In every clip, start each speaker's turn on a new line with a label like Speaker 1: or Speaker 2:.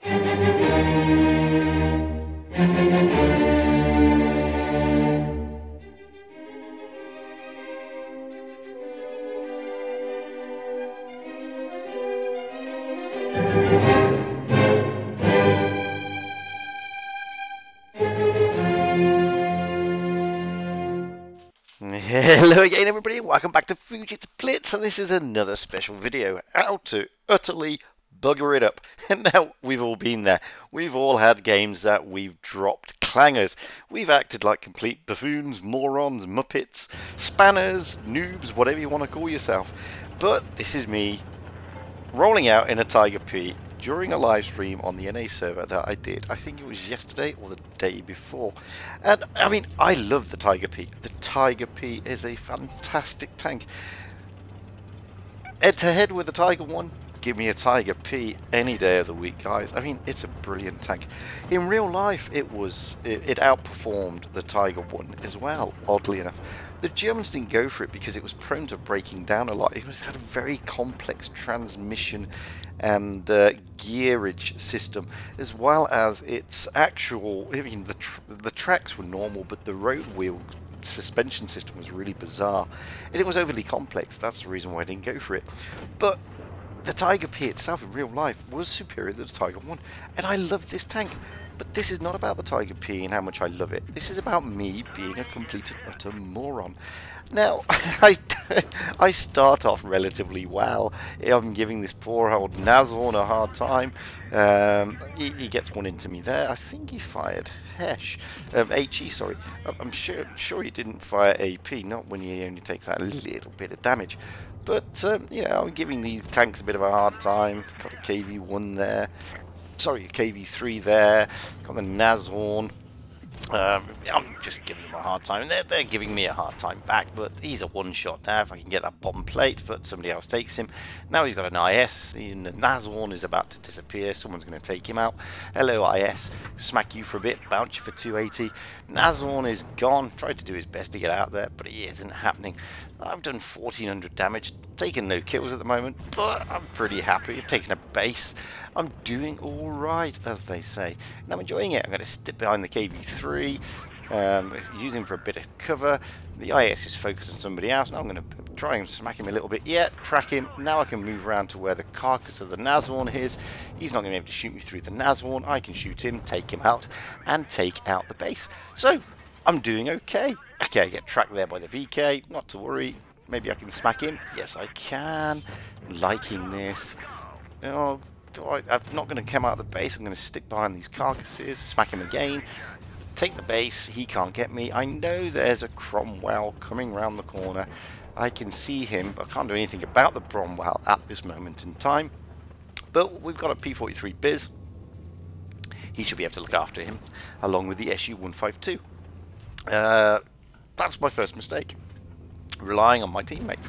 Speaker 1: Hello again everybody, welcome back to Fugit's Blitz and this is another special video, how to utterly bugger it up. And now we've all been there, we've all had games that we've dropped clangers, we've acted like complete buffoons, morons, muppets, spanners, noobs, whatever you want to call yourself. But this is me rolling out in a Tiger P during a live stream on the NA server that I did. I think it was yesterday or the day before. And I mean, I love the Tiger P. The Tiger P is a fantastic tank. Head to head with the Tiger 1, give me a Tiger P any day of the week, guys. I mean, it's a brilliant tank. In real life, it was it, it outperformed the Tiger 1 as well, oddly enough. The Germans didn't go for it because it was prone to breaking down a lot. It had a very complex transmission and uh, gearage system, as well as its actual. I mean, the tr the tracks were normal, but the road wheel suspension system was really bizarre, and it was overly complex. That's the reason why I didn't go for it. But the Tiger P itself in real life was superior to the Tiger 1, and I love this tank. But this is not about the Tiger P and how much I love it. This is about me being a complete and utter moron. Now, I, I start off relatively well. I'm giving this poor old Nashorn a hard time. Um, he, he, gets one into me there. I think he fired Hesh, um, HE, sorry. I'm sure, sure he didn't fire AP, not when he only takes out a little bit of damage. But, um, you know, I'm giving these tanks a bit of a hard time. Got a KV-1 there sorry, KV3 there, got the Nashorn. Um, I'm just giving them a hard time. They're, they're giving me a hard time back, but he's a one-shot now. If I can get that bomb plate, but somebody else takes him. Now he's got an IS. And Nashorn is about to disappear. Someone's going to take him out. Hello, IS. Smack you for a bit. Bounce you for 280. Nashorn is gone. Tried to do his best to get out there, but it isn't happening. I've done 1400 damage. Taken no kills at the moment, but I'm pretty happy. I've taken a base. I'm doing all right, as they say. And I'm enjoying it. I'm going to stick behind the KV3, um, using for a bit of cover. The IS is focused on somebody else. Now I'm going to try and smack him a little bit. Yeah, track him. Now I can move around to where the carcass of the Nashorn is. He's not going to be able to shoot me through the Nashorn. I can shoot him, take him out, and take out the base. So, I'm doing okay. Okay, I get tracked there by the VK. Not to worry. Maybe I can smack him. Yes, I can. Liking this. Oh, I, am not going to come out of the base. I'm going to stick behind these carcasses, smack him again, take the base. He can't get me. I know there's a Cromwell coming round the corner. I can see him, but I can't do anything about the Cromwell at this moment in time. But we've got a P.43 bis. He should be able to look after him, along with the Su-152. Uh, that's my first mistake, relying on my teammates.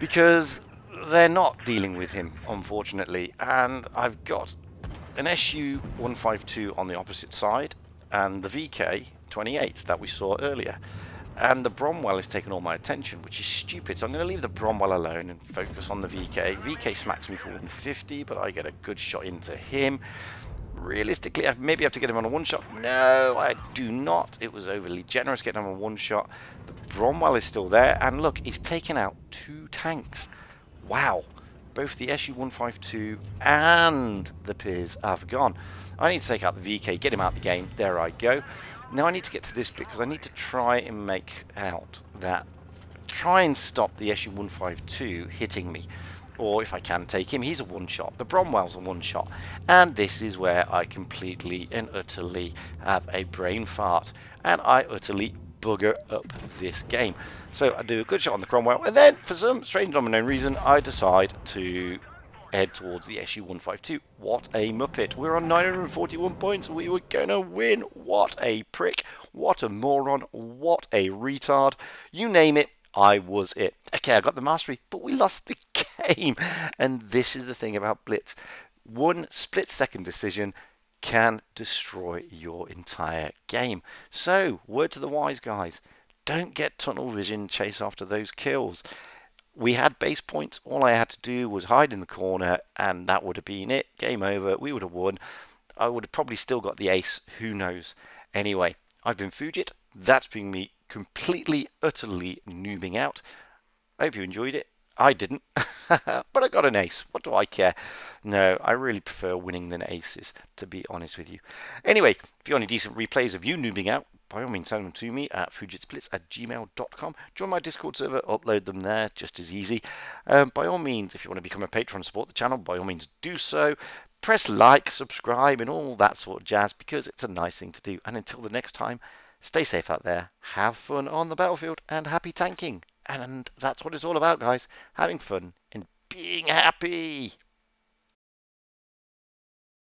Speaker 1: Because they're not dealing with him, unfortunately. And I've got an SU-152 on the opposite side and the VK-28 that we saw earlier. And the Cromwell has taken all my attention, which is stupid. So I'm going to leave the Cromwell alone and focus on the VK. VK smacks me for 150, but I get a good shot into him. Realistically, I maybe have to get him on a one shot. No, I do not. It was overly generous getting him on a one shot. The Cromwell is still there. And look, he's taken out two tanks. Wow, both the SU-152 and the Piers have gone. I need to take out the VK, get him out of the game. There I go. Now I need to get to this bit because I need to try and make out that try and stop the SU-152 hitting me. Or if I can take him, he's a one-shot. The Cromwell's a one-shot. And this is where I completely and utterly have a brain fart. And I utterly bugger up this game. So I do a good shot on the Cromwell, and then for some strange unknown reason, I decide to head towards the SU-152. What a muppet. We're on 941 points. We were going to win. What a prick. What a moron. What a retard. You name it. I was it. Okay, I got the mastery, but we lost the game. And this is the thing about Blitz. One split second decision can destroy your entire game. So, word to the wise guys don't get tunnel vision, chase after those kills. we had base points. All I had to do was hide in the corner, and that would have been it. Game over. We would have won. I would have probably still got the ace. Who knows? Anyway, I've been Fugit. That's been me completely, utterly noobing out. I hope you enjoyed it. I didn't, but I got an ace. What do I care? No, I really prefer winning than aces, to be honest with you. Anyway, if you want any decent replays of you noobing out, by all means send them to me at fugitsblitz at gmail.com. Join my Discord server, upload them there, just as easy. Um, by all means, if you want to become a patron support the channel, by all means do so. Press like, subscribe, and all that sort of jazz because it's a nice thing to do. And until the next time, stay safe out there, have fun on the battlefield, and happy tanking. And that's what it's all about, guys having fun and being happy.